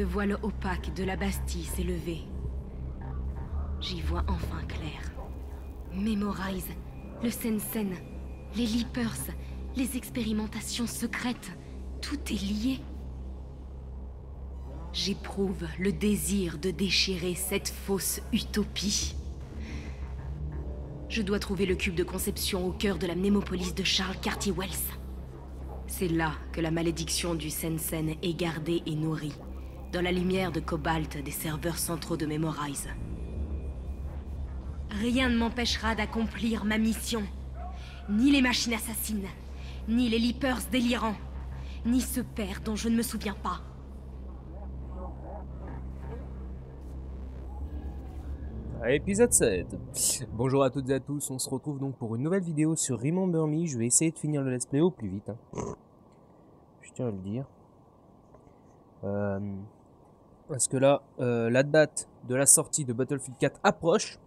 Le voile opaque de la Bastille s'est levé. J'y vois enfin clair. Memorize, le Sensen, les Leapers, les expérimentations secrètes, tout est lié. J'éprouve le désir de déchirer cette fausse utopie. Je dois trouver le cube de conception au cœur de la mnémopolis de Charles Carty-Wells. C'est là que la malédiction du Sensen est gardée et nourrie, dans la lumière de cobalt des serveurs centraux de Memorize. Rien ne m'empêchera d'accomplir ma mission. Ni les machines assassines, ni les Leapers délirants, ni ce père dont je ne me souviens pas. Épisode 7. Bonjour à toutes et à tous, on se retrouve donc pour une nouvelle vidéo sur Remember Me. Je vais essayer de finir le let's play au plus vite. hein. Je tiens à le dire. Euh, parce que là, euh, la date de la sortie de Battlefield 4 approche.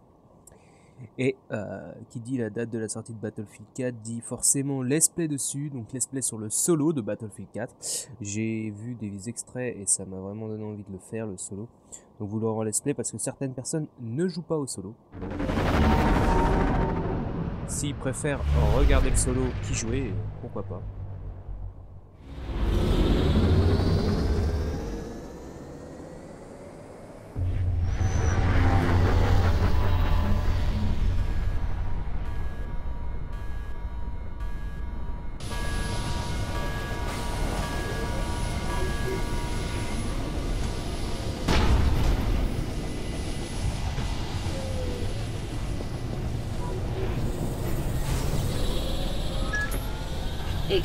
Et euh, qui dit la date de la sortie de Battlefield 4 dit forcément let's play dessus, donc let's play sur le solo de Battlefield 4. J'ai vu des extraits et ça m'a vraiment donné envie de le faire, le solo. Donc vous l'aurez en let's play parce que certaines personnes ne jouent pas au solo. S'ils préfèrent regarder le solo qui jouer, pourquoi pas.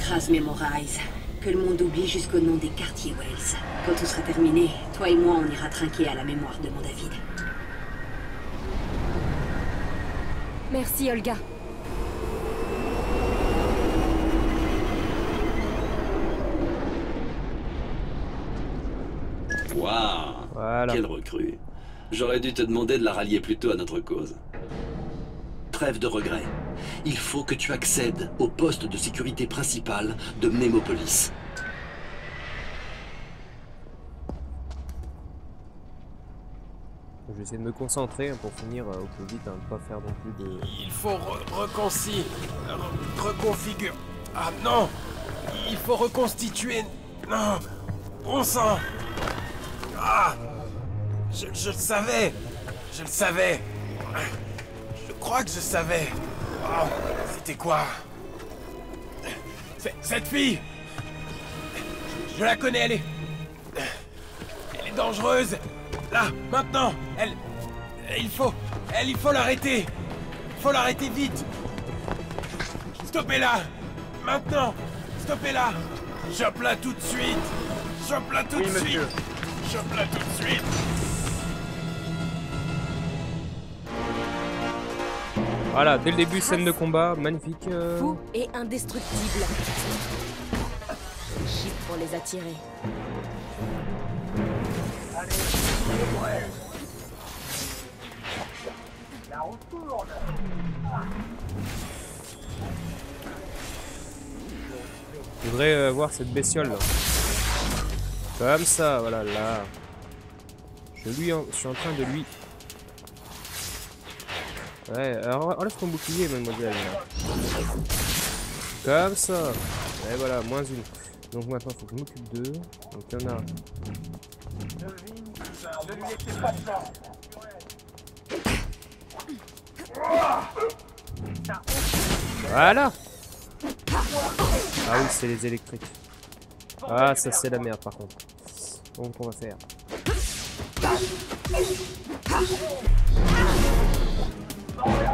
Écrase Memorize. Que le monde oublie jusqu'au nom des quartiers Wells. Quand tout sera terminé, toi et moi, on ira trinquer à la mémoire de mon David. Merci, Olga. Waouh Voilà. Quelle recrue J'aurais dû te demander de la rallier plus tôt à notre cause. Trêve de regrets. Il faut que tu accèdes au poste de sécurité principal de Memopolis. Je vais essayer de me concentrer hein, pour finir euh, au plus vite, hein, ne pas faire non plus de... Il faut re reconci... re- reconfigure... Ah non! Il faut reconstituer... Non! Bon sang! Ah! Je, je le savais! Je le savais! Je crois que je savais Oh, C'était quoi Cette fille Je la connais, elle est... Elle est dangereuse. Là, maintenant Elle... Il faut... Elle, il faut l'arrêter. Il faut l'arrêter vite. Stoppez-la Maintenant. Stoppez-la. Chope-la tout de suite. Chope-la tout de suite. Chope-la tout de suite Voilà, dès le début, scène de combat, magnifique. euh, Fou et indestructible. Pour les attirer. Je voudrais euh, voir cette bestiole là. Comme ça, voilà, là. Je, lui en- je suis en train de lui... Ouais, alors enlève ton bouclier, mademoiselle. Comme ça. Et voilà, moins une. Donc maintenant, faut que je m'occupe d'eux. Donc il y en a... Voilà Ah oui, c'est les électriques. Ah, ça c'est la merde par contre. Donc on va faire. Whoa!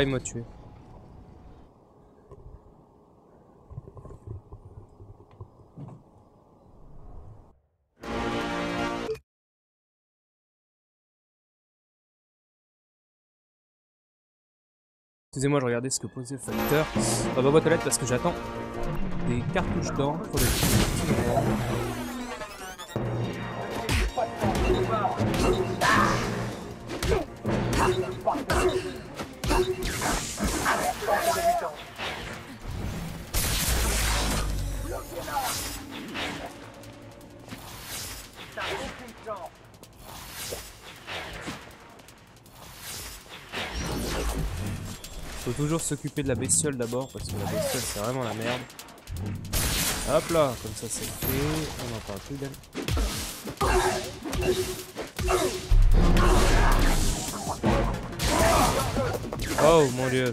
Ah, il m'a tué. Excusez-moi, je regardais ce que posait le facteur dans ma boîte aux lettres parce que j'attends des cartouches d'or s'occuper de la bestiole d'abord parce que la bestiole c'est vraiment la merde. Hop là, comme ça c'est fait, on en parle plus d'elle. Oh mon dieu.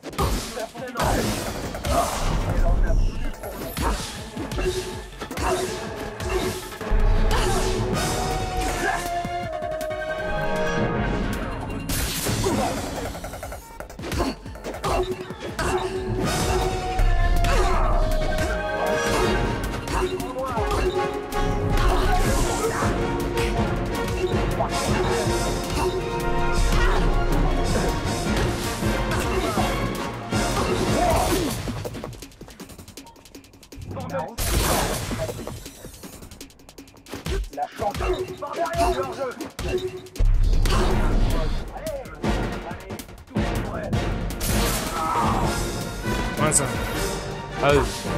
Ah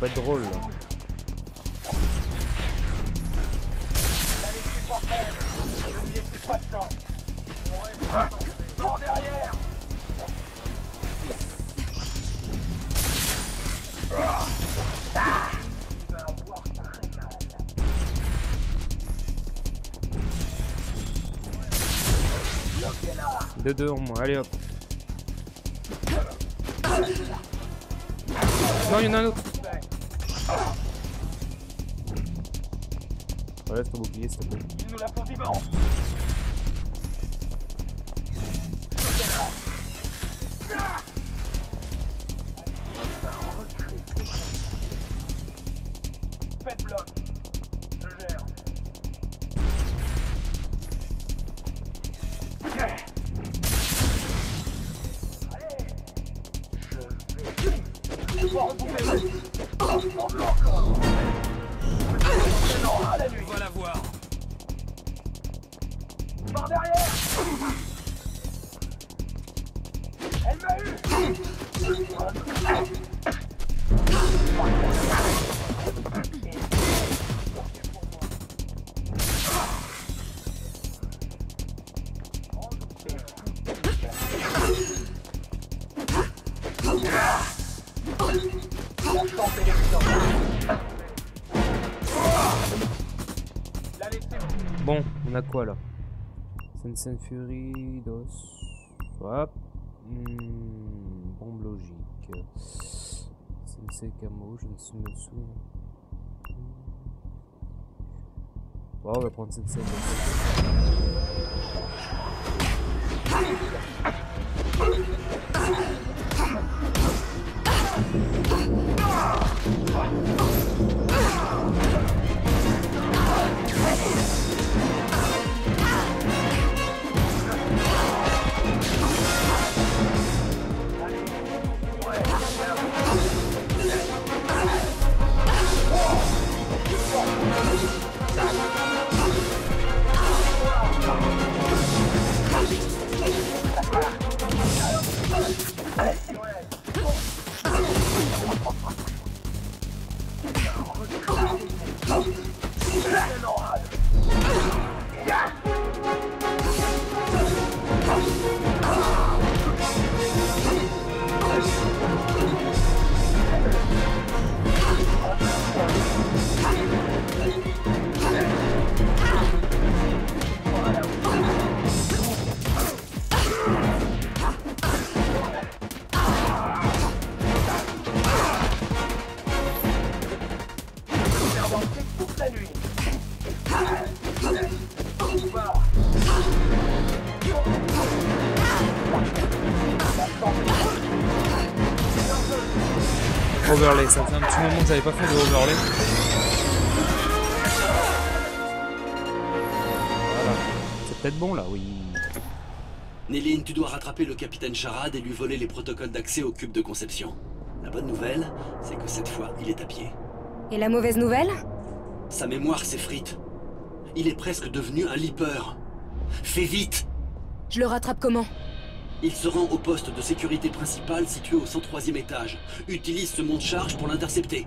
pas être drôle là. Deux deux en moins, allez hop. Non, il y en a un autre. Relève ton a quoi là? Sensen Fury, DOS. Hop. Hmm, bombe logique. Sensei Camo, je ne me souviens. Bon, on va prendre scène. Overlay, ça fait un petit moment que j'avais pas fait de overlay. Voilà. C'est peut-être bon là, oui. Néline, tu dois rattraper le capitaine Charade et lui voler les protocoles d'accès au cube de conception. La bonne nouvelle, c'est que cette fois, il est à pied. Et la mauvaise nouvelle? Sa mémoire s'effrite. Il est presque devenu un leaper. Fais vite Je le rattrape comment? Il se rend au poste de sécurité principal situé au 103e étage. Utilise ce monte-charge pour l'intercepter.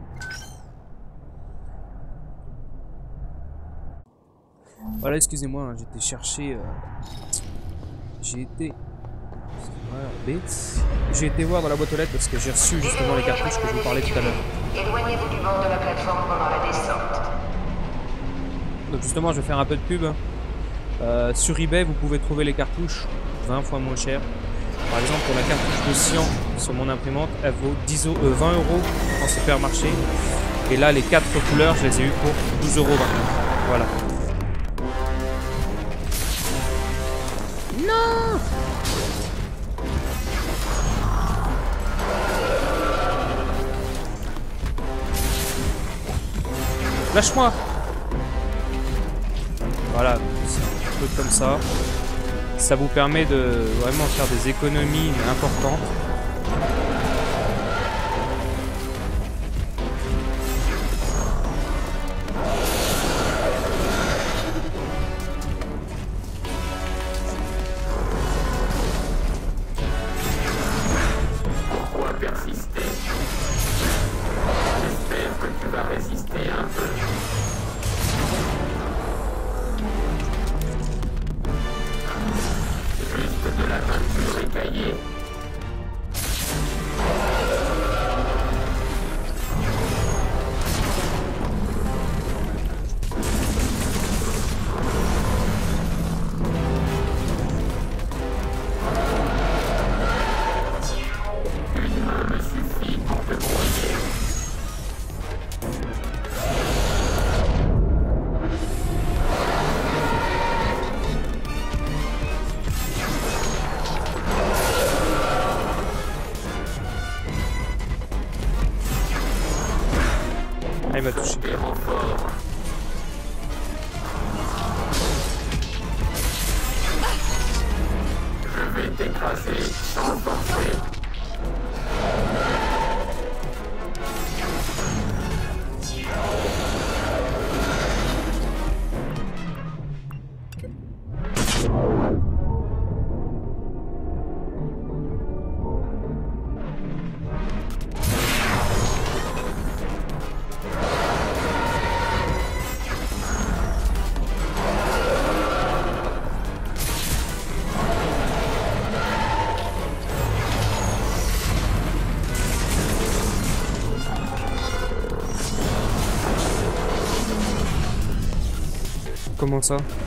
Voilà, excusez-moi, hein, j'étais chercher. euh, J'ai été. Voilà. J'ai été voir dans la boîte aux lettres parce que j'ai reçu justement les cartouches que je vous parlais tout à l'heure. Éloignez-vous du bord de la plateforme pendant la descente. Donc justement, je vais faire un peu de pub. Euh, sur eBay, vous pouvez trouver les cartouches 20 fois moins cher. Par exemple, pour la cartouche de cyan sur mon imprimante, elle vaut 10 euros- euh, 20 euros en supermarché. Et là, les quatre couleurs, je les ai eu pour 12,20 euros. Voilà. Non Lâche-moi Voilà, c'est un truc comme ça. Ça vous permet de vraiment faire des économies importantes. Comment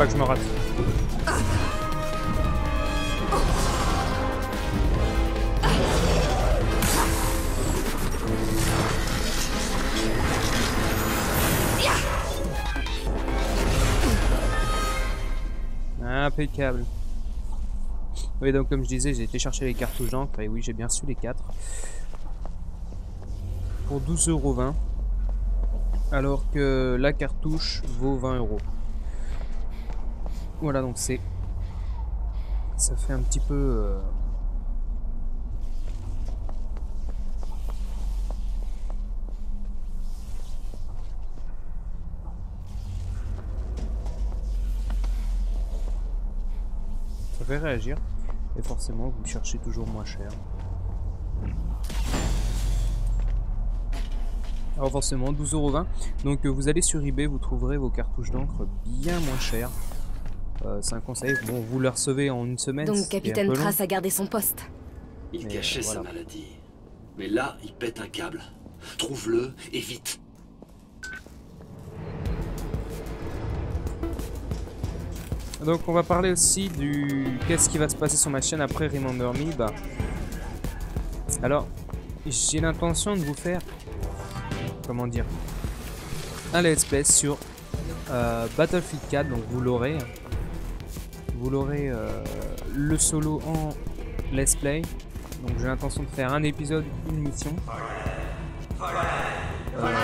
Pas que je me rate. Impeccable. Oui, donc comme je disais, j'ai été chercher les cartouches d'encre et oui, j'ai bien su les 4. Pour 12,20€. Alors que la cartouche vaut 20 euros. Voilà, donc c'est... Ça fait un petit peu... euh, Ça fait réagir. Et forcément, vous cherchez toujours moins cher. Alors forcément, 12,20€. Donc euh, vous allez sur eBay, vous trouverez vos cartouches d'encre bien moins chères. Euh, c'est un conseil. Bon, vous le recevez en une semaine. Donc Capitaine. Trace a gardé son poste. Il Mais, cachait sa maladie. Mais là, il pète un câble. Trouve-le et vite. Donc on va parler aussi du qu'est-ce qui va se passer sur ma chaîne après Remember Me. Bah, alors j'ai l'intention de vous faire comment dire un let's play sur euh, Battlefield 4. Donc vous l'aurez, vous l'aurez euh, le solo en let's play. Donc j'ai l'intention de faire un épisode, une mission. Euh,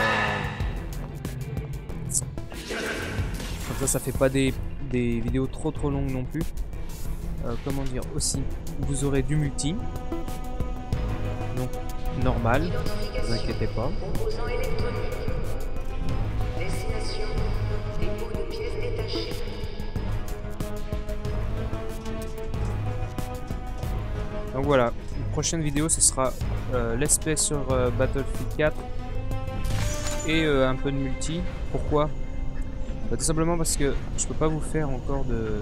Comme ça, ça fait pas des, des vidéos trop trop longues non plus. Euh, comment dire aussi, vous aurez du multi. Donc, normal, ne vous inquiétez pas. Donc voilà, une prochaine vidéo ce sera euh, l'espèce sur euh, Battlefield 4 et euh, un peu de multi. Pourquoi? Bah, Tout simplement parce que je peux pas vous faire encore de...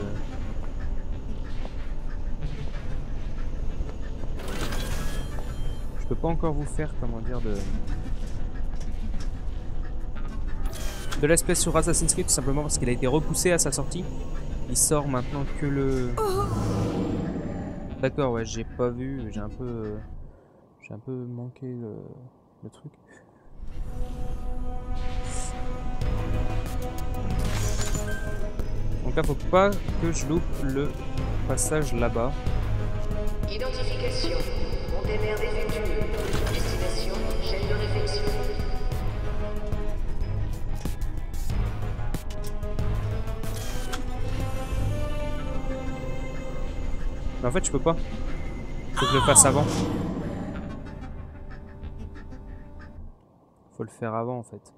Je peux pas encore vous faire, comment dire, de... De l'espèce sur Assassin's Creed tout simplement parce qu'il a été repoussé à sa sortie. Il sort maintenant que le... D'accord, ouais, j'ai pas vu, j'ai un peu, j'ai un peu manqué le, le truc. Donc là, faut pas que je loupe le passage là-bas. Identification, container défectueux. Destination, chaîne de réflexion. En fait, je peux pas. Faut que je le fasse avant. Faut le faire avant, en fait.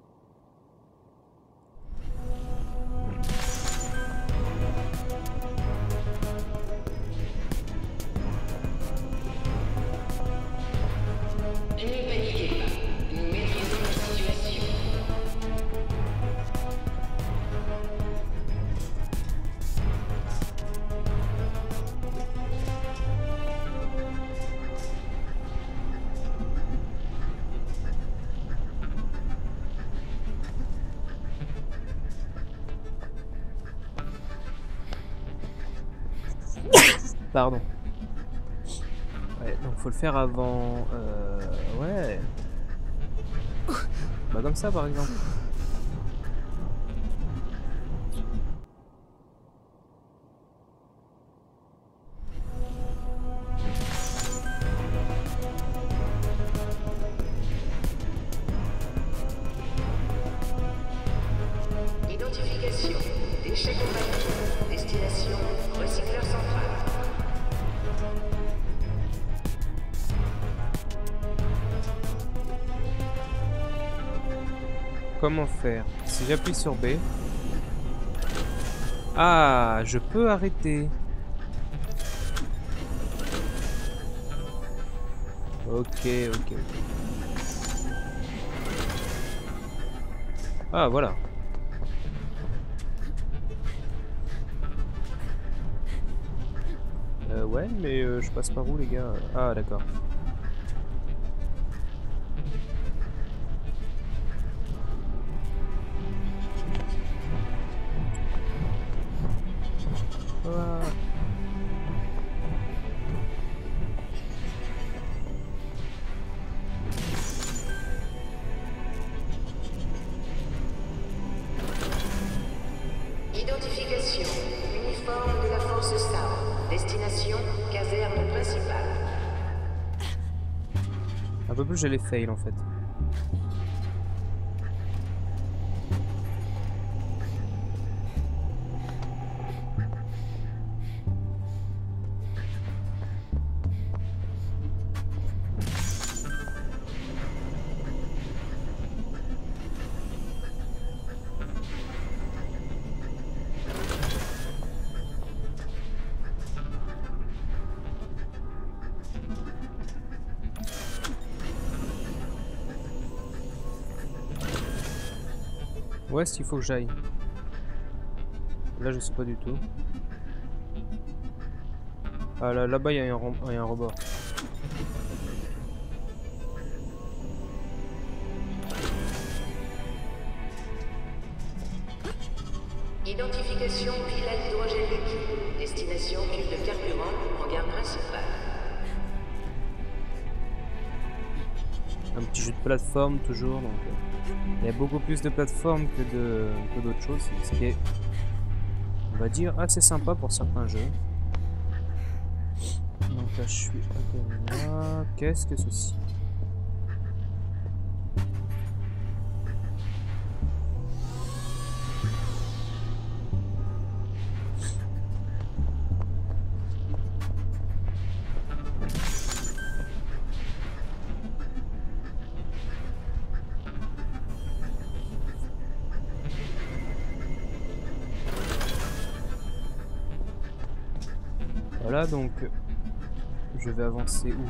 Pardon. Ouais, donc faut le faire avant. Euh, ouais. Bah comme ça, par exemple. Comment faire Si j'appuie sur B. Ah, je peux arrêter. Ok, ok. Ah, voilà. Euh, ouais, mais euh, je passe par où, les gars? Ah, d'accord. Les fails en fait. Qu'il faut que j'aille Là je sais pas du tout. Ah là là-bas il il y a un rebord. Toujours donc euh, il y a beaucoup plus de plateformes que d'autres choses, ce qui est on va dire assez sympa pour certains jeux. Donc là je suis. Qu'est-ce que ceci? Je vais avancer où?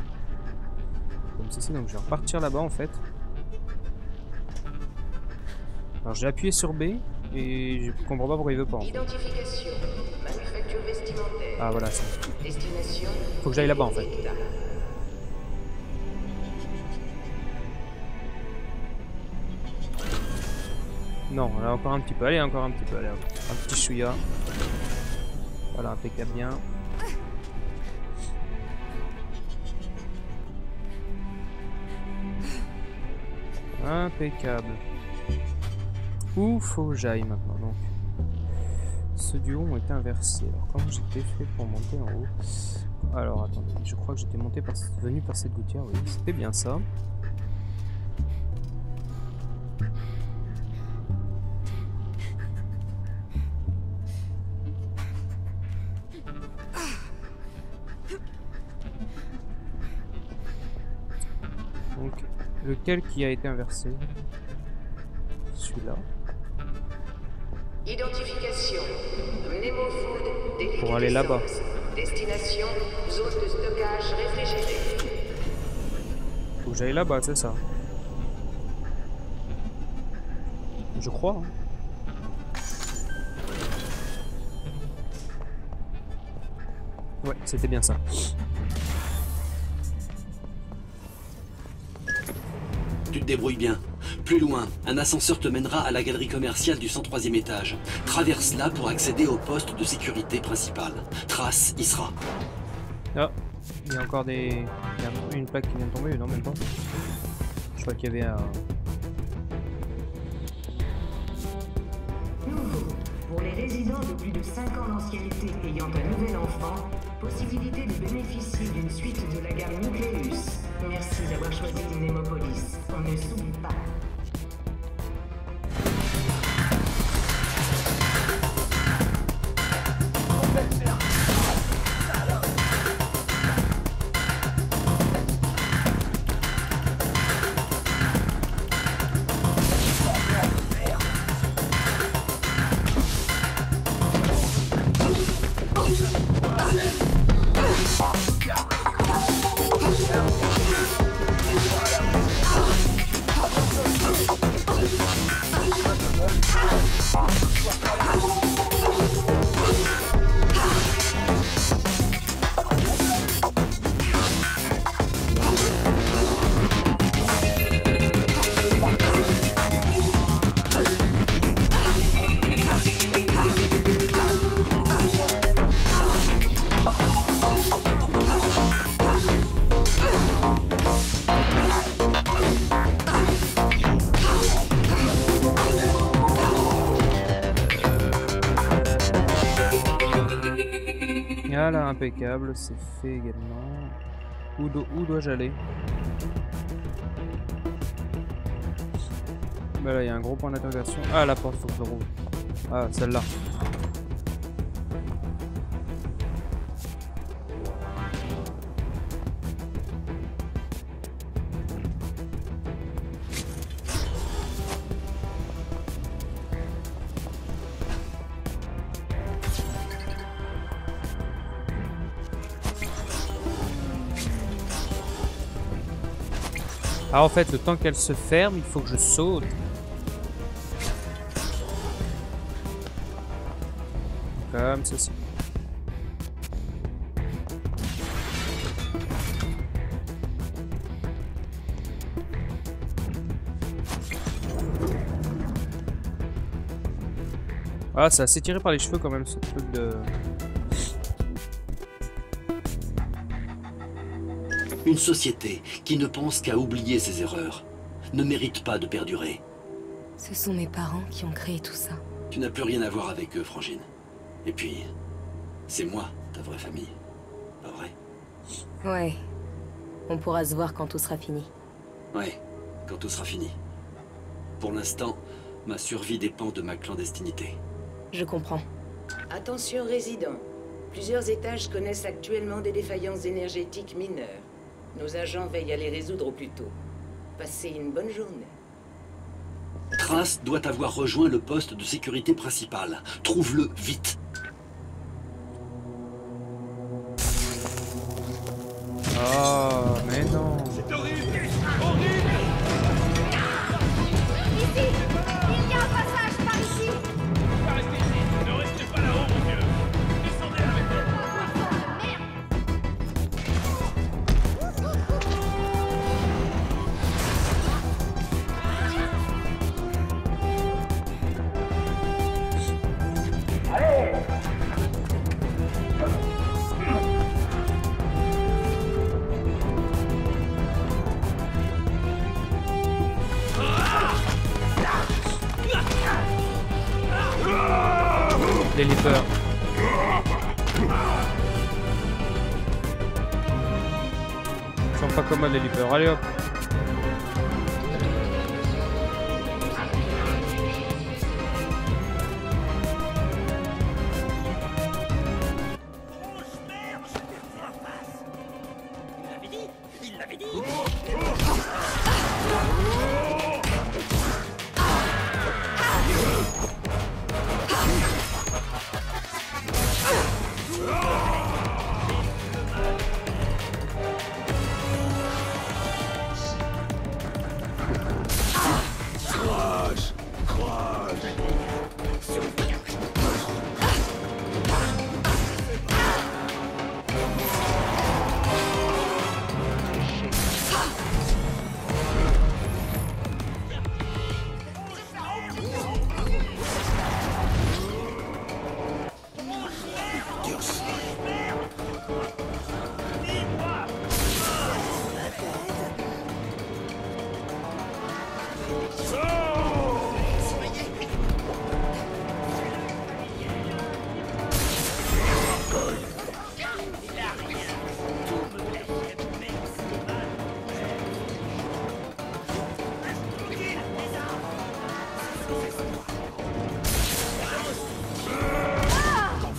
Comme ceci donc je vais repartir là-bas en fait. Alors j'ai appuyé sur B et je comprends pas pourquoi il veut pas. en fait. Identification. Manufacture vestimentaire. Ah voilà, ça. Destination. Faut que j'aille là-bas en fait. Non, là encore un petit peu. Allez, encore un petit peu. Allez, un petit chouïa. Voilà, impeccable bien. Impeccable. Où faut j'aille maintenant donc? Ceux du haut ont été. Alors comment j'étais fait pour monter en haut? Alors attendez, je crois que j'étais monté par venu par cette gouttière, oui, c'était bien ça. Lequel qui a été inversé Celui-là. Identification. Food. Pour aller là-bas. Destination, zone de stockage réfrigérée. Faut que j'aille là-bas, c'est ça. Je crois. hein. Ouais, c'était bien ça. Débrouilles bien. Plus loin, un ascenseur te mènera à la galerie commerciale du 103e étage. Traverse-la pour accéder au poste de sécurité principal. Trace y sera. Ah, il y a encore des. Il y a une plaque qui vient de tomber, non, même pas. Je crois qu'il y avait un. Nouveau. Pour les résidents de plus de 5 ans d'ancienneté ayant un nouvel enfant, possibilité de bénéficier d'une suite de la gamme Nucleus. Merci d'avoir choisi Némopolis. On ne s'oublie pas. Impeccable, c'est fait également. Où, do- où dois-je aller? Bah là, il y a un gros point d'interrogation. Ah, la porte, faut que je. Ah, celle-là. Ah, en fait, le temps qu'elle se ferme, il faut que je saute. Comme ceci. Ah, c'est assez tiré par les cheveux quand même, ce truc de... Une société qui ne pense qu'à oublier ses erreurs ne mérite pas de perdurer. Ce sont mes parents qui ont créé tout ça. Tu n'as plus rien à voir avec eux, Frangine. Et puis, c'est moi, ta vraie famille. Pas vrai? Ouais. On pourra se voir quand tout sera fini. Ouais, quand tout sera fini. Pour l'instant, ma survie dépend de ma clandestinité. Je comprends. Attention résidents. Plusieurs étages connaissent actuellement des défaillances énergétiques mineures. Nos agents veillent à les résoudre au plus tôt. Passez une bonne journée. Trace doit avoir rejoint le poste de sécurité principal. Trouve-le vite. Oh, mais non. Commodes les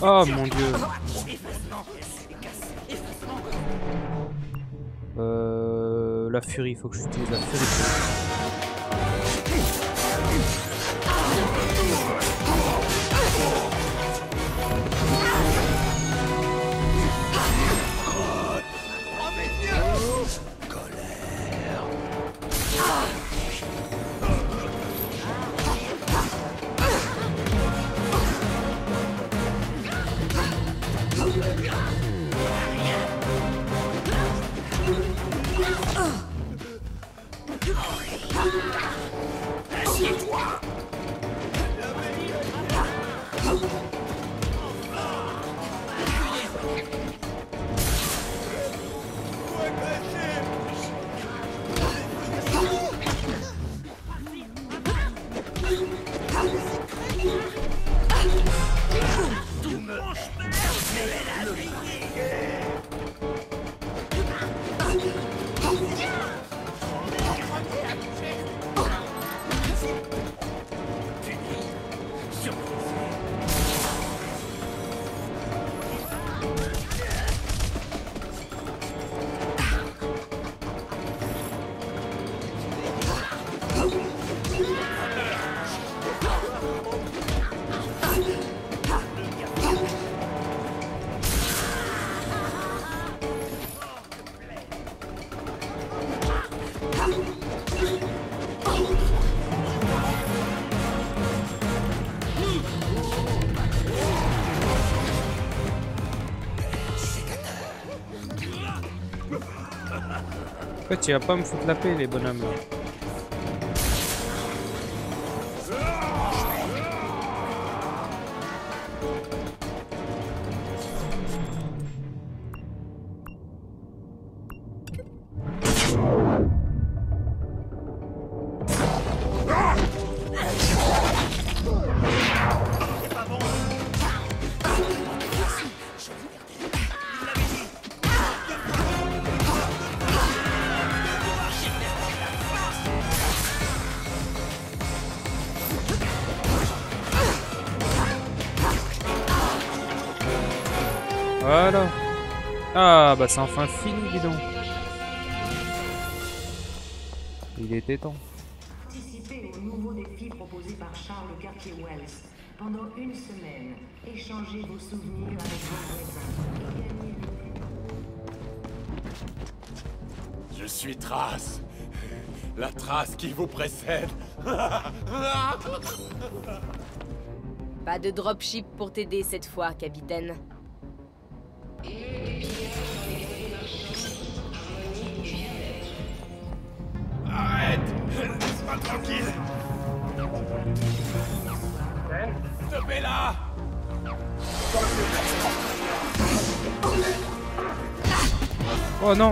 Oh mon dieu. Euh, la furie, faut que j'utilise la furie. Tu vas pas me foutre la paix, les bonhommes. Bah c'est enfin fini, dis donc. Il était temps. Participez au nouveau défi proposé par Charles Cartier-Wells. Pendant une semaine, échangez vos souvenirs avec vos voisins et gagnez le Je suis Trace. La trace qui vous précède. Pas de dropship pour t'aider cette fois, capitaine. Oh non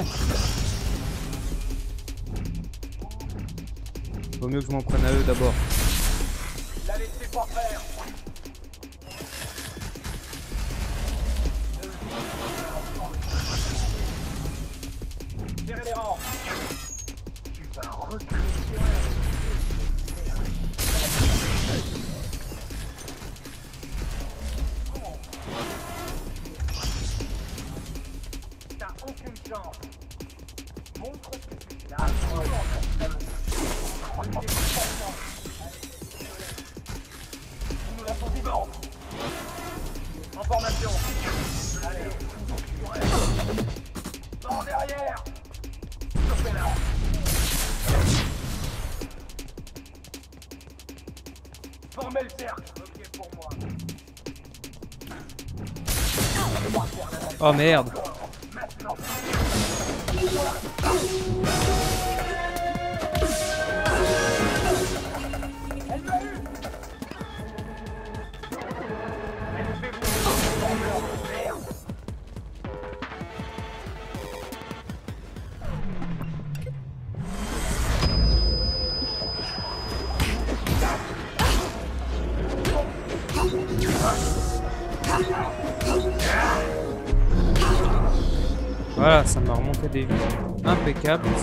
Vaut mieux que je m'en prenne à eux d'abord. La faire Oh merde Impeccable,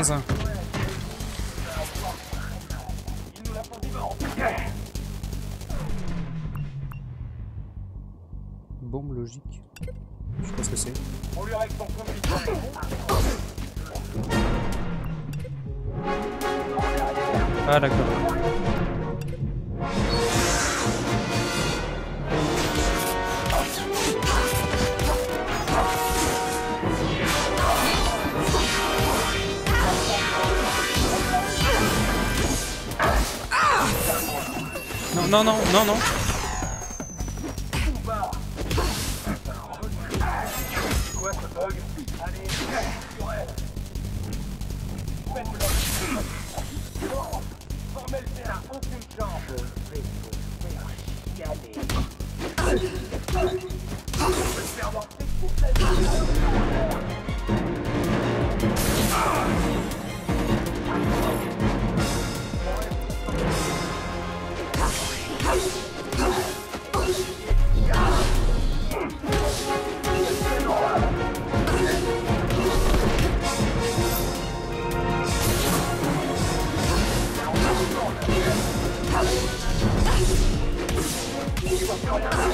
Moins Non, non, non, non, non.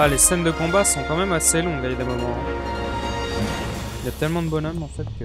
Ah, les scènes de combat sont quand même assez longues, a des moments. Il y a tellement de bonhommes en fait que.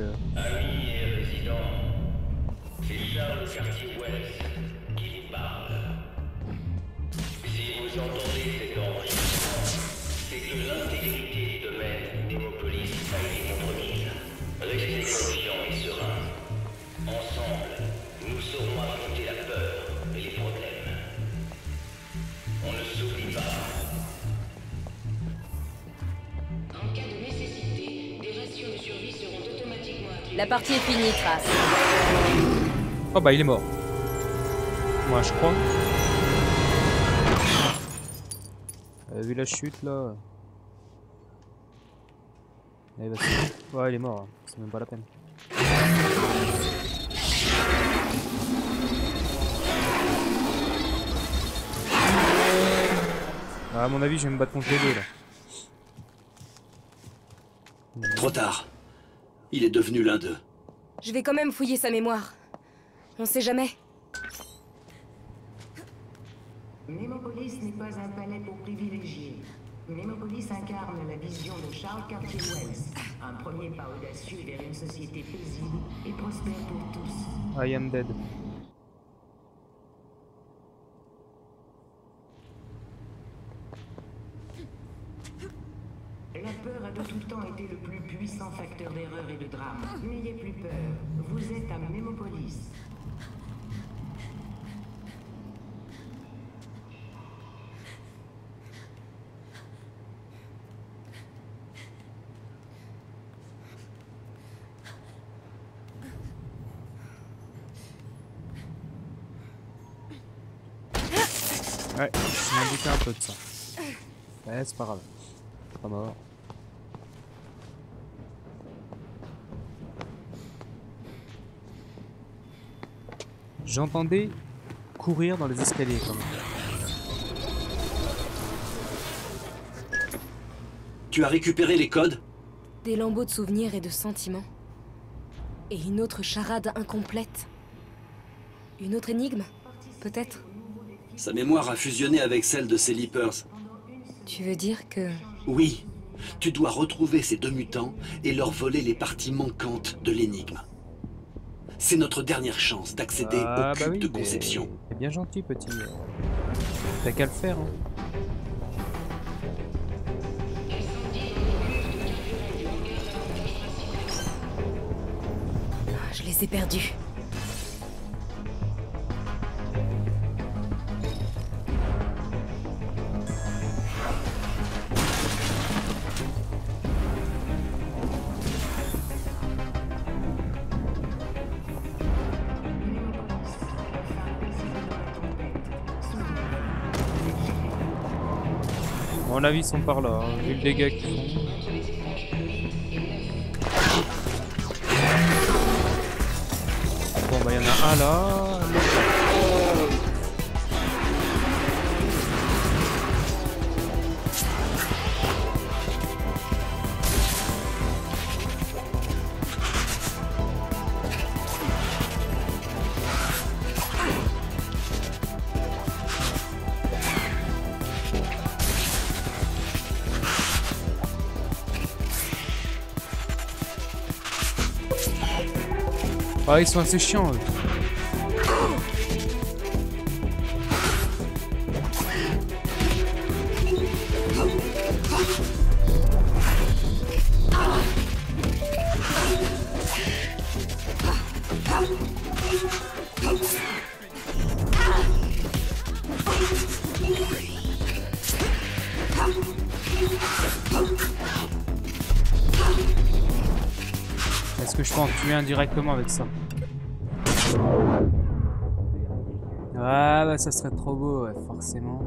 La partie est finie, Trace. Oh bah il est mort. Moi je crois. Euh, vu la chute là. Eh bah, c'est- ouais il est mort, hein. c'est même pas la peine. Ah, à mon avis je vais me battre contre les deux là. Trop tard. Il est devenu l'un d'eux. Je vais quand même fouiller sa mémoire. On sait jamais. Némopolis n'est pas un palais pour privilégiés. Némopolis incarne la vision de Charles Cartier-Wells. Un premier pas audacieux vers une société paisible et prospère pour tous. I am dead. La peur a de tout temps été le plus puissant facteur d'erreur et de drame. N'ayez plus peur. Vous êtes à Mémopolis. Ouais, je m'en un peu de ça. Ouais, c'est pas grave. Pas mort. J'entendais courir dans les escaliers quand même. Tu as récupéré les codes? Des lambeaux de souvenirs et de sentiments. Et une autre charade incomplète. Une autre énigme Peut-être? Sa mémoire a fusionné avec celle de ses Leapers. Tu veux dire que... Oui, tu dois retrouver ces deux mutants et leur voler les parties manquantes de l'énigme. C'est notre dernière chance d'accéder Ah au bah cube oui, de conception. T'es bien gentil, petit. T'as qu'à le faire, hein. Ah, Je les ai perdus. Mon avis, ils sont par là, hein, vu le dégât qu'ils font. Ah, ils sont assez chiants, eux. Est-ce que je peux en tuer indirectement avec ça? Ah bah ça serait trop beau, ouais, forcément.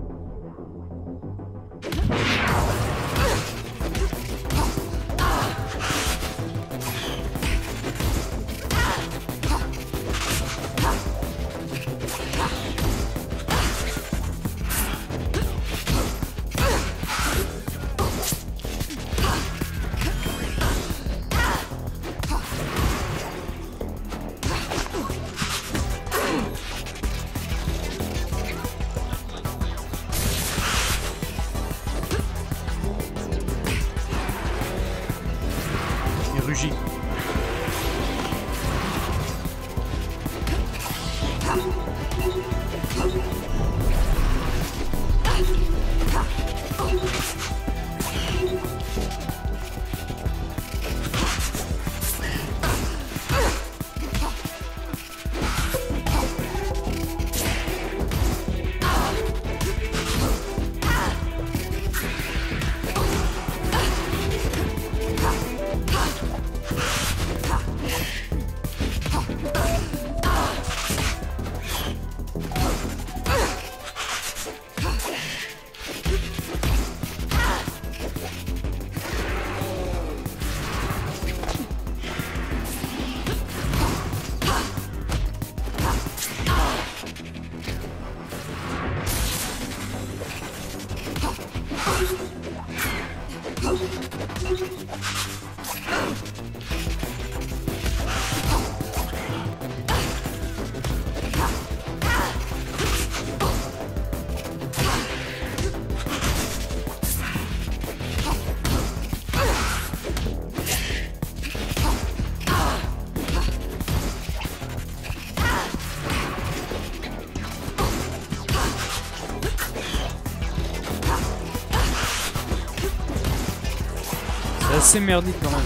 Assez merdique quand même.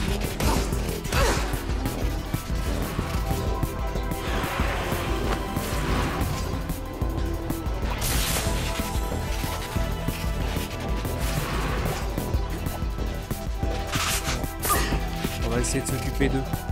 On va essayer de s'occuper d'eux.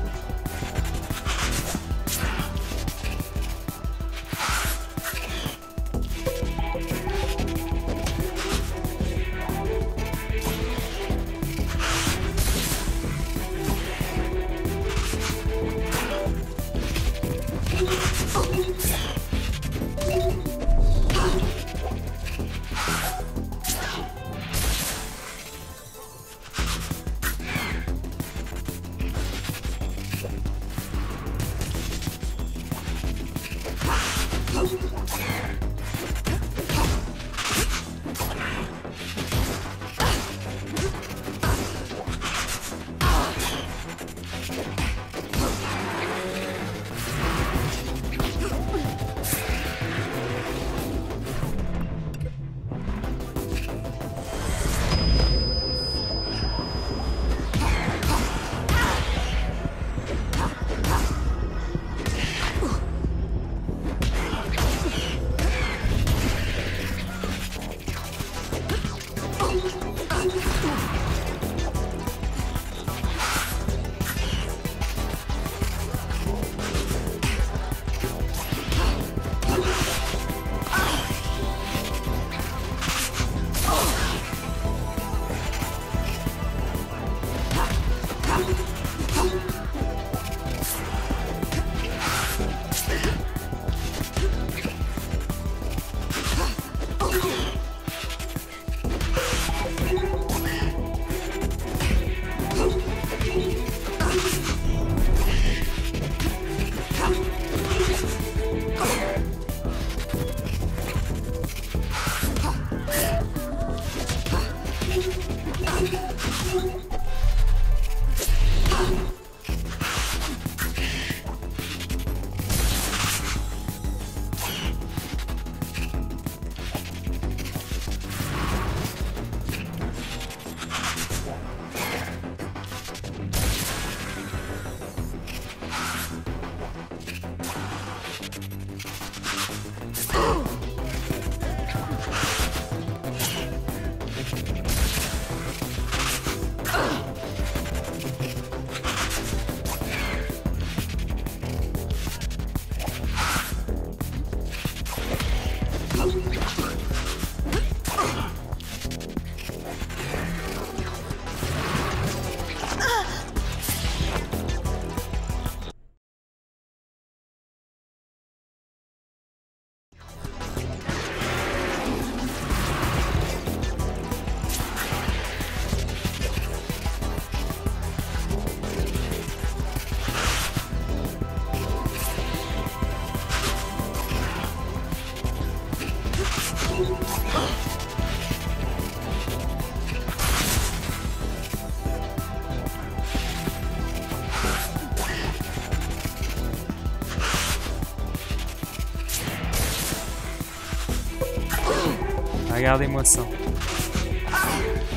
Regardez-moi ça.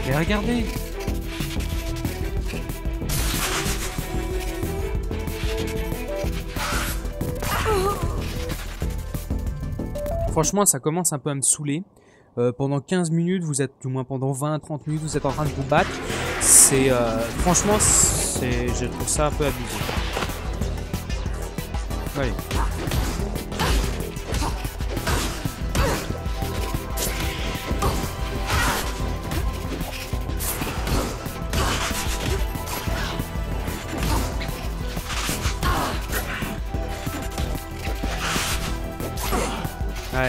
Et regardez Franchement, ça commence un peu à me saouler. Euh, pendant 15 minutes, vous êtes, du moins pendant 20-30 minutes, vous êtes en train de vous battre. C'est, euh, franchement, c'est, je trouve ça un peu abusé. Allez.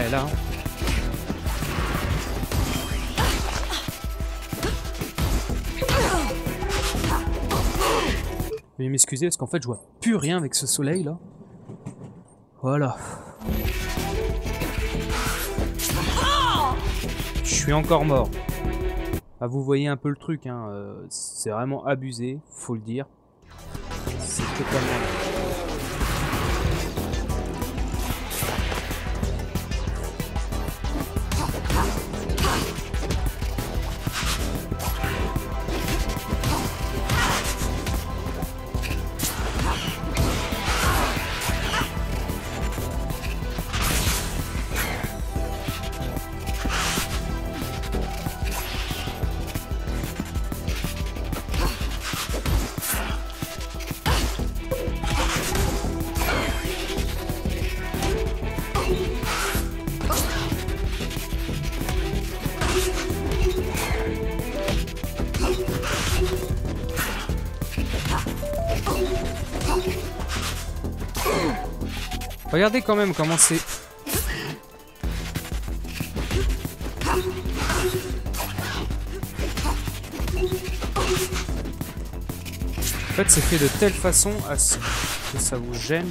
Ouais, là. Veuillez m'excuser parce qu'en fait je vois plus rien avec ce soleil là. Voilà. Je suis encore mort. Ah, vous voyez un peu le truc, hein. euh, c'est vraiment abusé, faut le dire. C'est totalement... Regardez quand même comment c'est... En fait, c'est fait de telle façon à ce que ça vous gêne.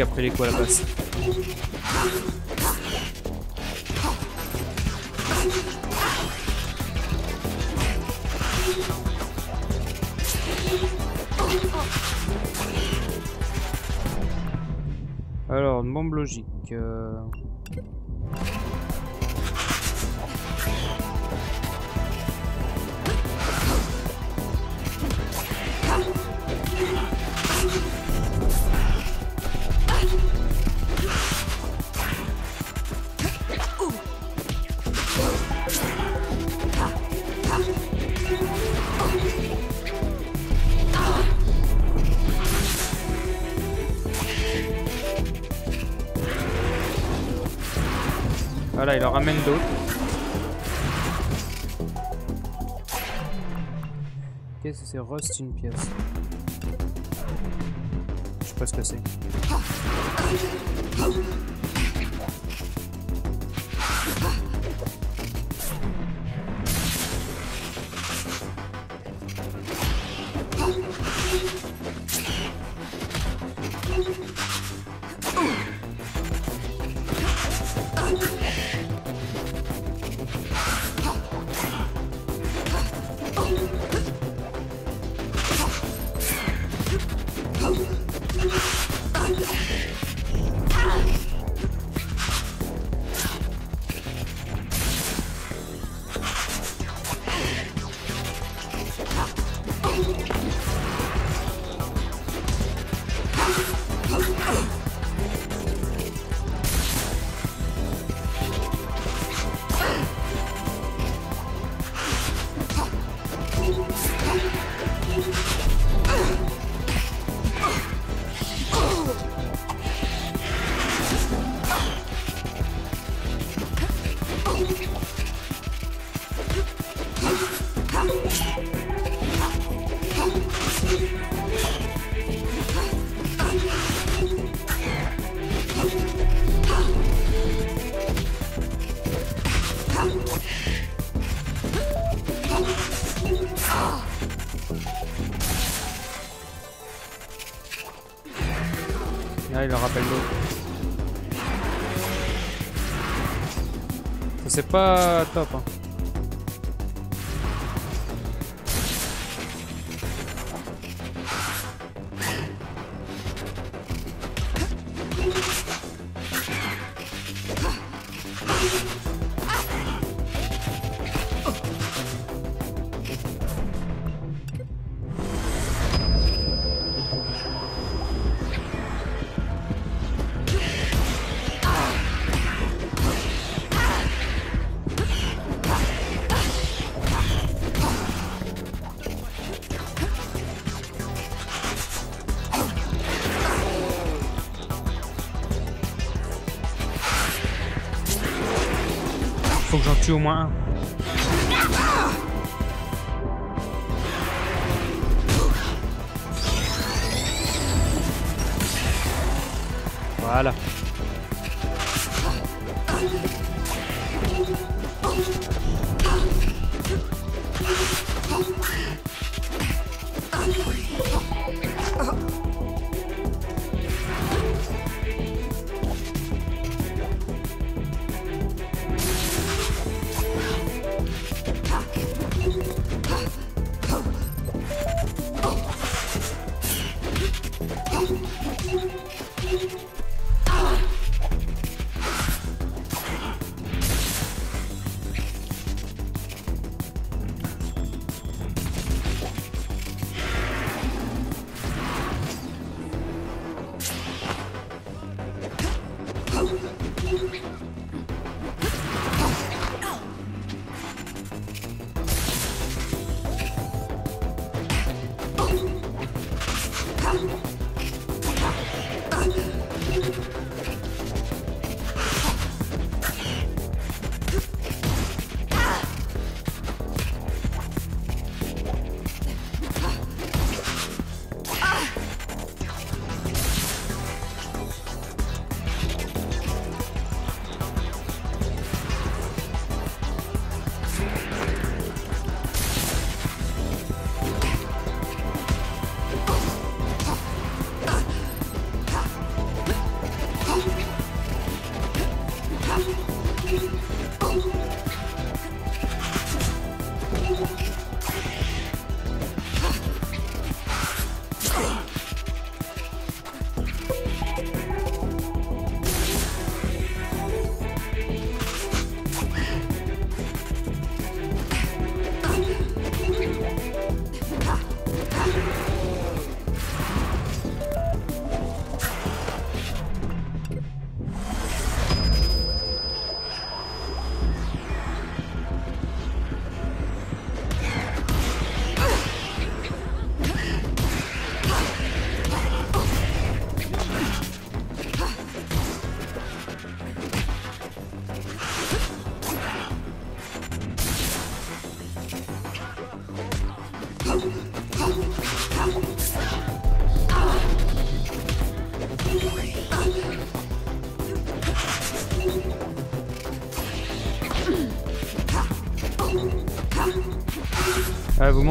C'est lui qui a pris les à la place. Alors, une bombe logique. euh. Rust une pièce. Sais pas Ça, C'est pas top. Hein.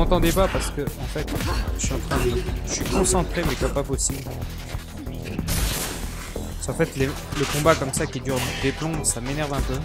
M'entendez pas parce que, en fait, je suis en train de... Je suis concentré, mais pas possible. Qu'en fait, le combat comme ça qui dure des plombs, ça m'énerve un peu.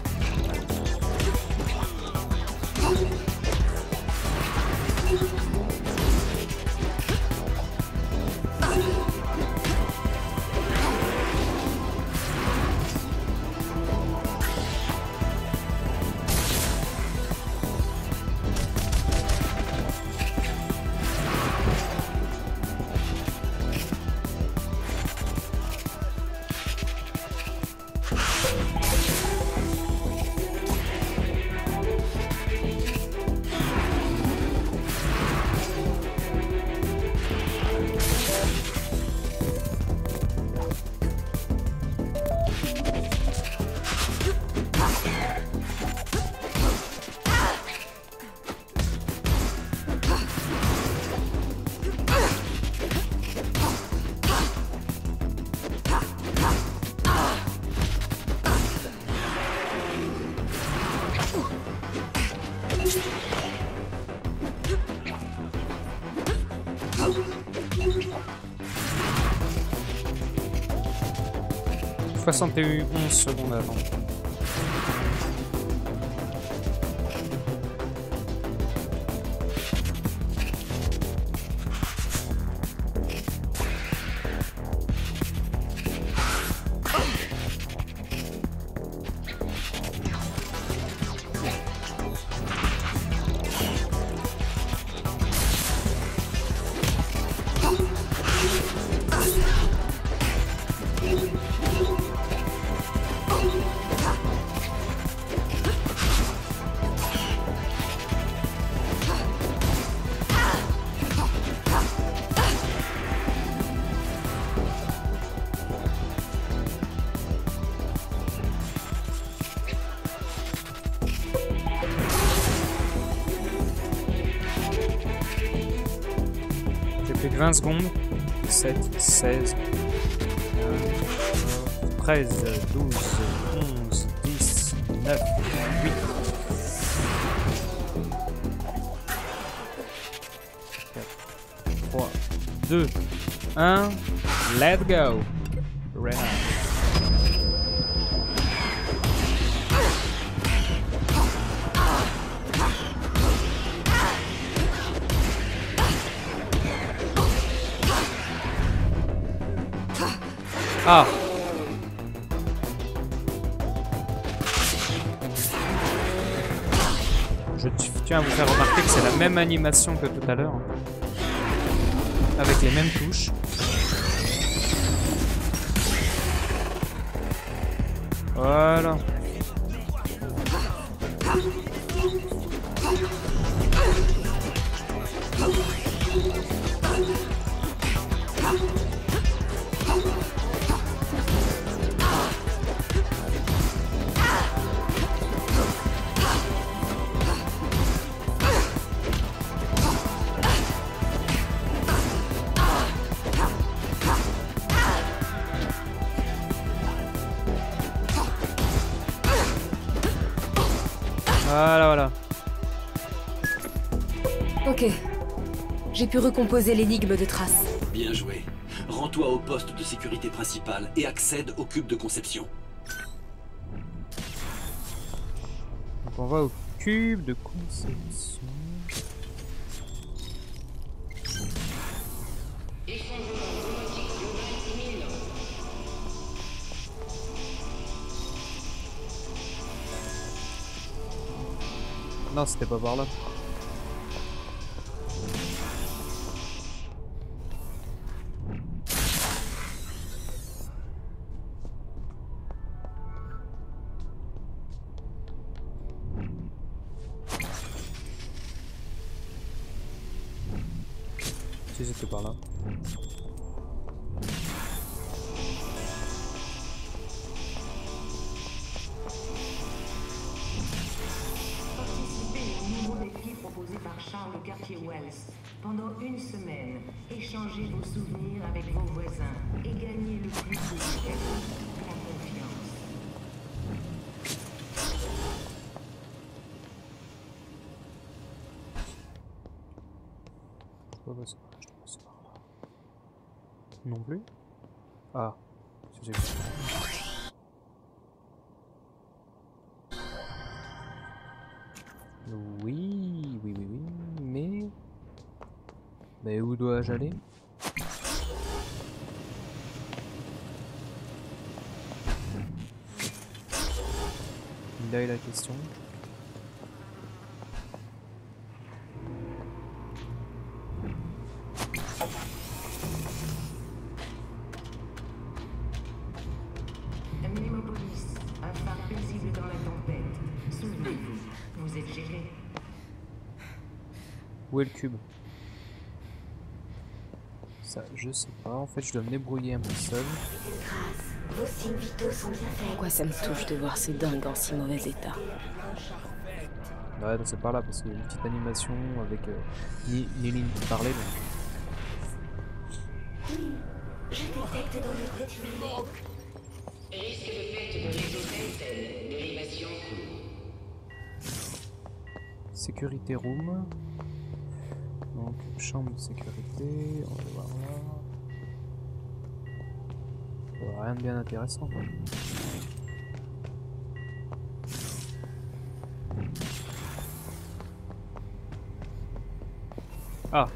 Soixante et onze secondes avant. 20 secondes. 7, 16, 13, 12, 11, 10, 9, 8. 3, 2, 1. Let's go. Ah Je tiens à vous faire remarquer que c'est la même animation que tout à l'heure. Avec les mêmes touches. Voilà, pu recomposer l'énigme de trace. Bien joué. Rends-toi au poste de sécurité principal et accède au cube de conception. Donc on va au cube de conception. Non, c'était pas par là. Où dois-je aller? Là est la question. Némopolis, un phare paisible dans la tempête. Souvenez-vous, vous êtes géré. Où est le cube? Je sais pas. En fait, je dois me débrouiller un peu seul. Pourquoi ça me touche de voir ces dingues en si mauvais état Ouais, non, c'est par là parce qu'il y a une petite animation avec euh, Ni- Niline qui parlait. Donc... Je détecte dans le quotidien. Risque de perte de réseau Sentinel. Dérivation Sécurité room. Donc, chambre de sécurité. On va voir là. Rien de bien intéressant. quoi. Ah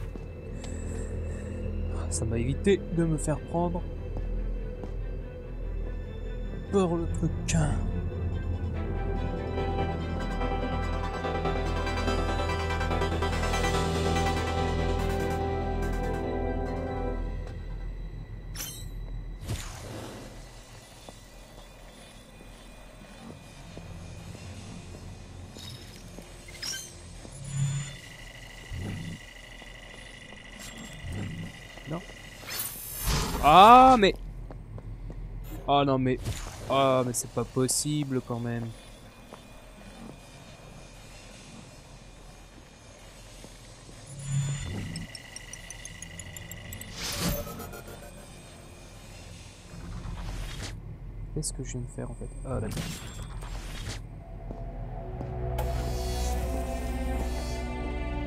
Ça m'a évité de me faire prendre par le truc. Oh non mais Oh mais c'est pas possible quand même. Qu'est-ce que je viens de faire en fait? Ah d'accord.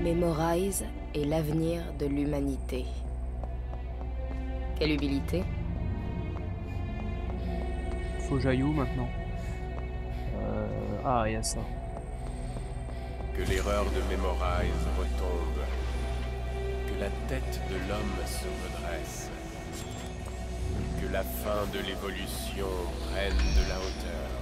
Memorize est l'avenir de l'humanité. Quelle humilité Faut que j'aille où maintenant euh... Ah il y a ça. Que l'erreur de Memorize retombe. Que la tête de l'homme se redresse. Que la fin de l'évolution prenne de la hauteur.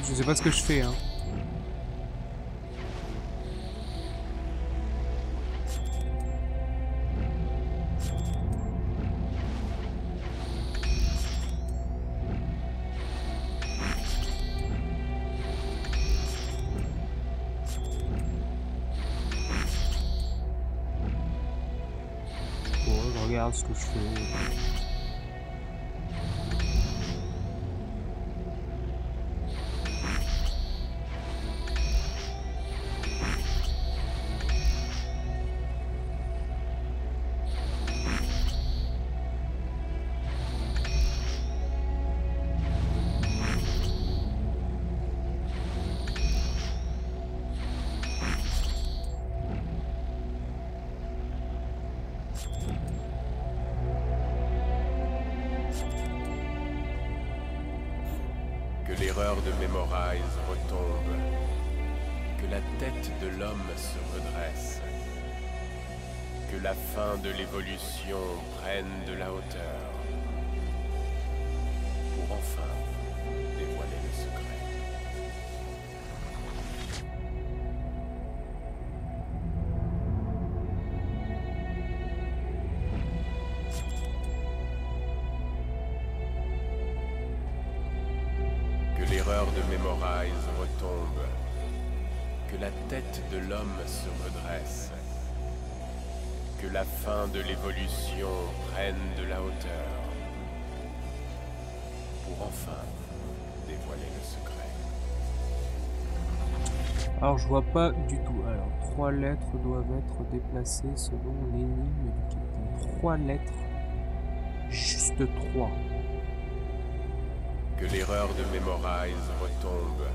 Fait je sais pas ce que je fais hein. Je regarde ce que je fais. De retombe. Que la tête de l'homme se redresse. Que la fin de l'évolution prenne de la hauteur. Pour enfin dévoiler le secret. Alors je vois pas du tout. Alors trois lettres doivent être déplacées selon l'énigme du capitaine. Trois lettres. Juste trois. Que l'erreur de Memorize retombe.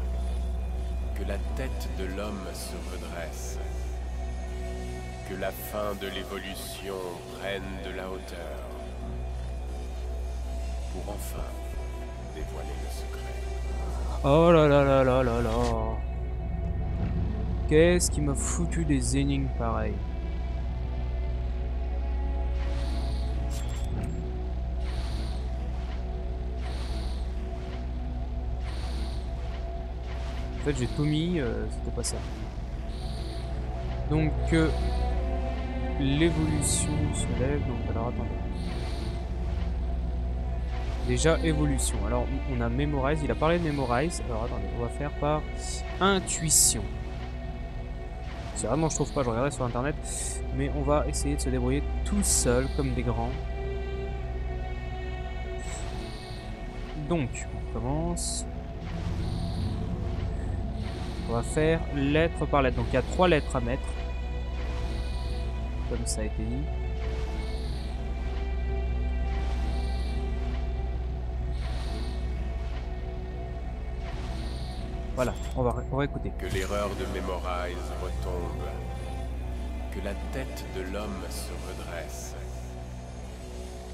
Que la tête de l'homme se redresse. Que la fin de l'évolution prenne de la hauteur. Pour enfin dévoiler le secret. Oh là là là là là là. Qu'est-ce qui m'a foutu des énigmes pareilles En fait, j'ai tout euh, c'était pas ça. Donc, euh, l'évolution se lève. Donc, alors attendez. Déjà, évolution. Alors, on a Memorize. Il a parlé de Memorize. Alors, attendez, on va faire par intuition. Si vraiment je trouve pas, je regarderai sur internet. Mais on va essayer de se débrouiller tout seul, comme des grands. Donc, on commence. On va faire lettre par lettre. Donc il y a trois lettres à mettre. Comme ça a été dit. Voilà, on va, on écouter. Que l'erreur de Memorize retombe. Que la tête de l'homme se redresse.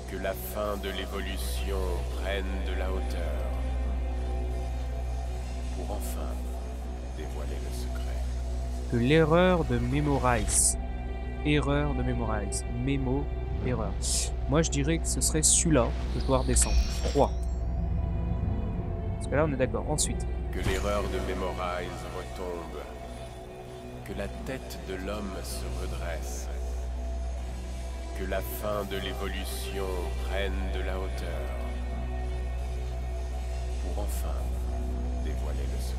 Que la fin de l'évolution prenne de la hauteur. Pour enfin dévoiler le secret. Que l'erreur de Memorize. Erreur de Memorize. Mémo, erreur. Moi je dirais que ce serait celui-là que je dois redescendre. 3. Parce que là on est d'accord. Ensuite, Que l'erreur de Memorize retombe. Que la tête de l'homme se redresse. Que la fin de l'évolution prenne de la hauteur. Pour enfin dévoiler le secret.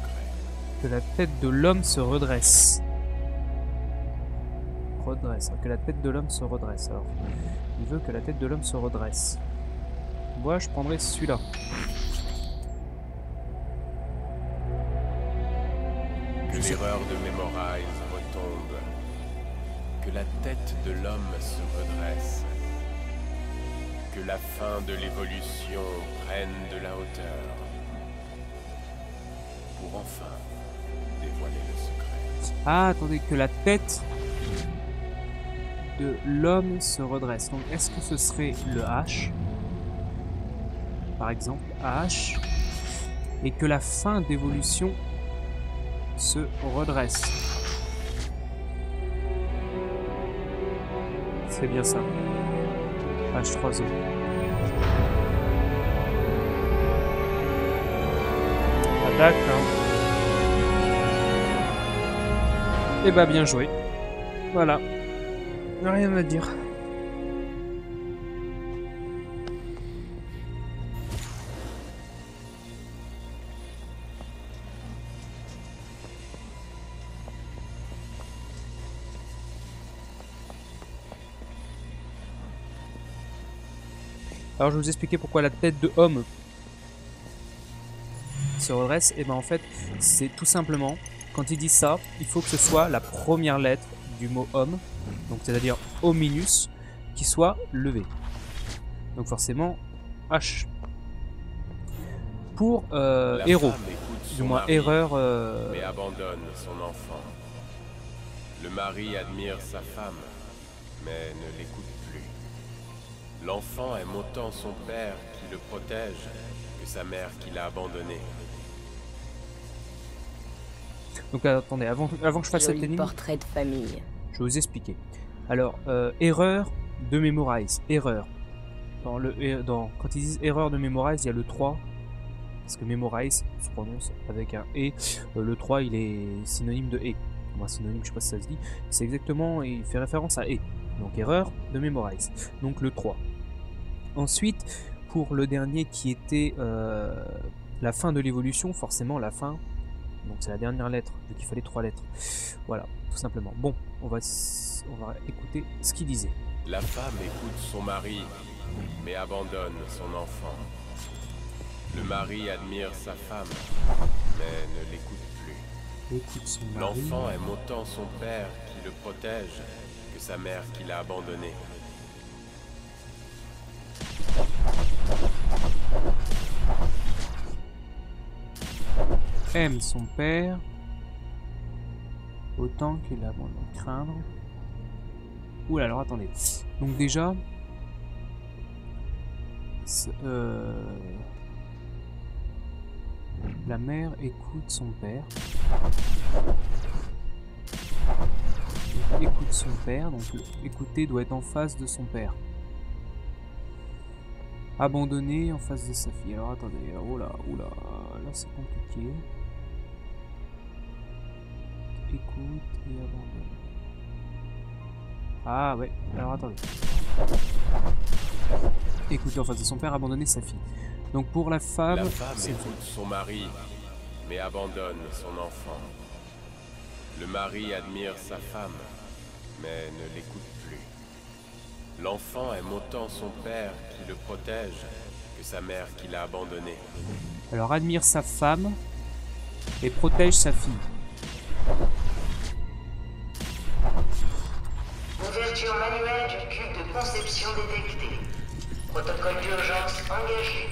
Que la tête de l'homme se redresse. Redresse. Que la tête de l'homme se redresse. Il veut que la tête de l'homme se redresse. Moi, je prendrais celui-là. Que l'erreur de Memorize retombe. Que la tête de l'homme se redresse. Que la fin de l'évolution prenne de la hauteur. Pour enfin dévoiler le secret. Ah, attendez, que la tête de l'homme se redresse. Donc, est-ce que ce serait le H Par exemple, H. Et que la fin d'évolution se redresse? C'est bien ça. H3O. Ah, d'accord. Eh bah bien joué. Voilà. Rien à dire. Alors je vais vous expliquer pourquoi la tête de homme se redresse. Et ben en fait, c'est tout simplement, quand il dit ça, il faut que ce soit la première lettre du mot homme, donc c'est-à-dire hominus, qui soit levée. Donc forcément, H. Pour euh, héros, du moins mari, erreur. euh, mais abandonne son enfant. Le mari admire sa femme, mais ne l'écoute plus. L'enfant aime autant son père qui le protège que sa mère qui l'a abandonné. Donc attendez, avant, avant que je fasse cette énigme, portrait de famille. je vais vous expliquer. Alors, euh, erreur de Memorize. Erreur. Dans le, er- dans, quand ils disent erreur de Memorize, il y a le 3. Parce que Memorize se prononce avec un E. Euh, le 3, il est synonyme de E. Moi, synonyme, je sais pas si ça se dit. C'est exactement, il fait référence à E. Donc, erreur de Memorize. Donc, le 3. Ensuite, pour le dernier qui était euh, la fin de l'évolution, forcément, la fin. Donc, c'est la dernière lettre, vu qu'il fallait trois lettres. Voilà, tout simplement. Bon, on va, on va écouter ce qu'il disait. La femme écoute son mari, mais abandonne son enfant. Le mari admire sa femme, mais ne l'écoute plus. Écoute son mari. L'enfant aime autant son père qui le protège que sa mère qui l'a abandonné. Aime son père autant qu'il a bon craindre. Oula, alors attendez. Donc déjà, euh, la mère écoute son père. Écoute son père, donc écouter doit être en face de son père. Abandonné en face de sa fille. Alors attendez, oh là, oula, là c'est compliqué. Écoute et abandonne. Ah ouais, alors attendez. Écouter en face de son père, abandonner sa fille. Donc pour la femme, La femme écoute son mari, mais abandonne son enfant. Le mari admire sa femme, mais ne l'écoute plus. L'enfant aime autant son père qui le protège que sa mère qui l'a abandonné. Alors admire sa femme et protège sa fille. Ouverture manuelle du cube de conception détectée. Protocole d'urgence engagé.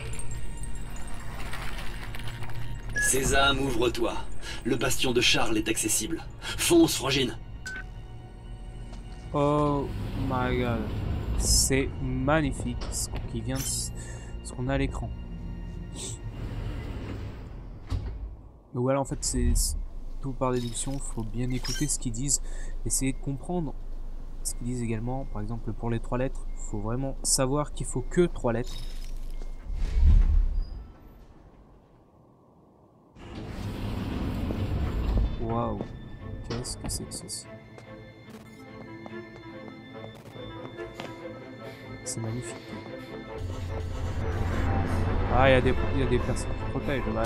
Sésame, ouvre-toi. Le bastion de Charles est accessible. Fonce, Frangine. Oh my god. C'est magnifique ce qui vient de... ce qu'on a à l'écran. Donc voilà, en fait, c'est c'est tout par déduction. faut bien écouter ce qu'ils disent. Essayer de comprendre ce qu'ils disent également. Par exemple, pour les trois lettres, faut vraiment savoir qu'il faut que trois lettres. Waouh. Qu'est-ce que c'est que ceci C'est magnifique. Ah, il y, a des- il y a des personnes qui protègent. Bah,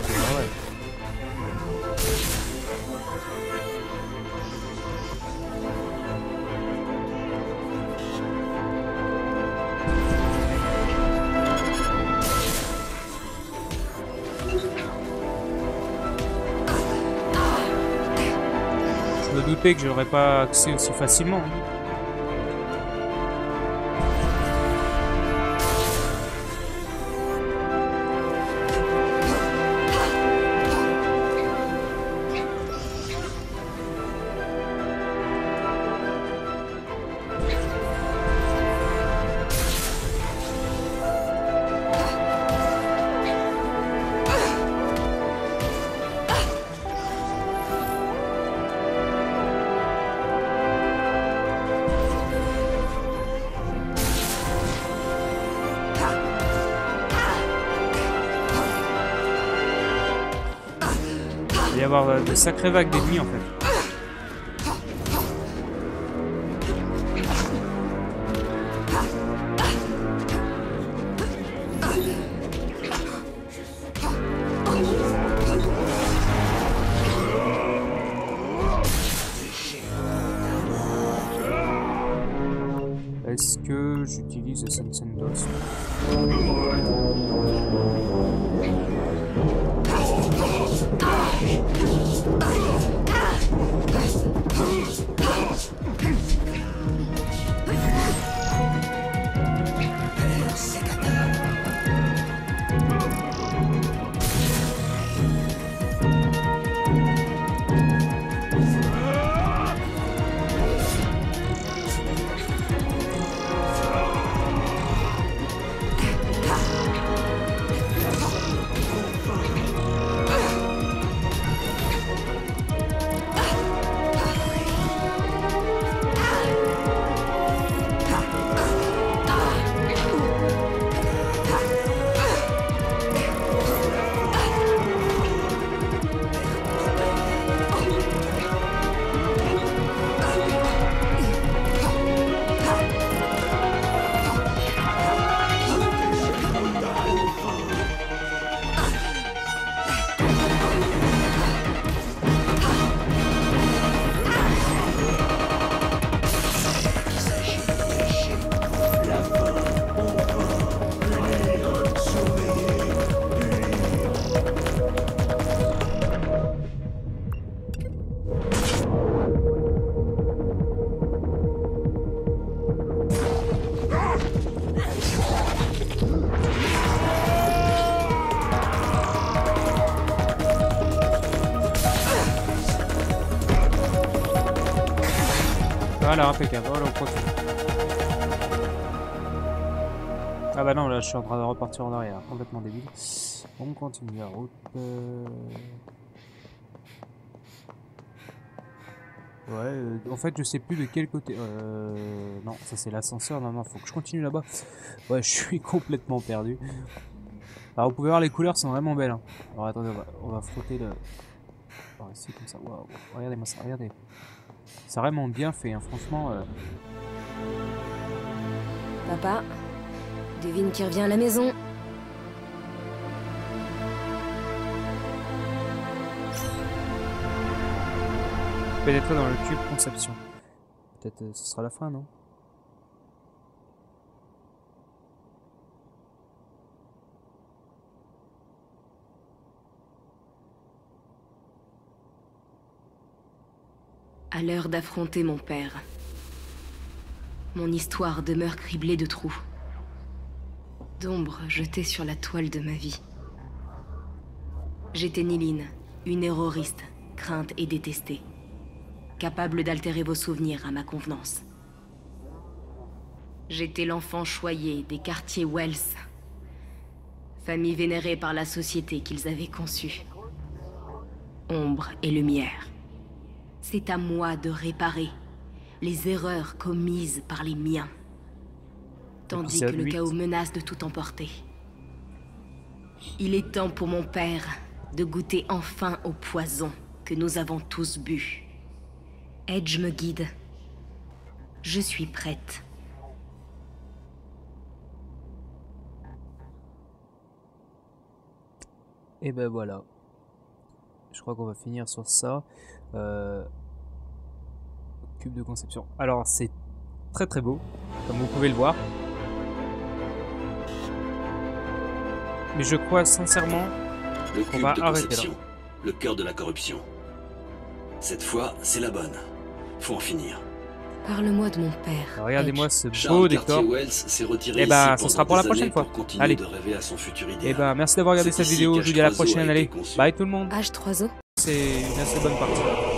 que j'aurais pas accès aussi facilement. hein. Y avoir euh, de sacrées vagues d'ennemis en fait. Voilà, impeccable. Voilà, continue. Ah bah non, là je suis en train de repartir en arrière, complètement débile. On continue la route. euh. Ouais, euh, en fait je sais plus de quel côté. Euh... Non, ça c'est l'ascenseur, non, non, faut que je continue là-bas. Ouais, je suis complètement perdu. Alors vous pouvez voir les couleurs sont vraiment belles. hein. Alors attendez, on va, on va frotter le... Par ici comme ça, waouh, regardez-moi ça, regardez. C'est vraiment bien fait, hein. franchement. euh, Papa, devine qui revient à la maison. pénétrer dans le cube conception. Peut-être euh, ce sera la fin, non? L'heure d'affronter mon père. Mon histoire demeure criblée de trous. D'ombres jetées sur la toile de ma vie. J'étais Niline, une terroriste, crainte et détestée. Capable d'altérer vos souvenirs à ma convenance. J'étais l'enfant choyé des quartiers Wells. Famille vénérée par la société qu'ils avaient conçue. Ombre et lumière. C'est à moi de réparer les erreurs commises par les miens. Tandis que le chaos menace de tout emporter. Il est temps pour mon père de goûter enfin au poison que nous avons tous bu. Edge me guide. Je suis prête. Et ben voilà. Je crois qu'on va finir sur ça. Euh, Cube de conception. Alors c'est très très beau, comme vous pouvez le voir. Mais je crois sincèrement Le On cube va de arrêter là. conception, le cœur de la corruption. Cette fois, c'est la bonne. Faut en finir. Parle-moi de mon père. Regardez-moi ce beau Charles décor. Retiré Eh ben, ici ce sera pour la prochaine fois. Allez. Et idéal. ben merci d'avoir regardé cette vidéo. Je vous dis à la qu'H3O a prochaine. Allez, bye tout le monde. H3O C'est une assez bonne partie.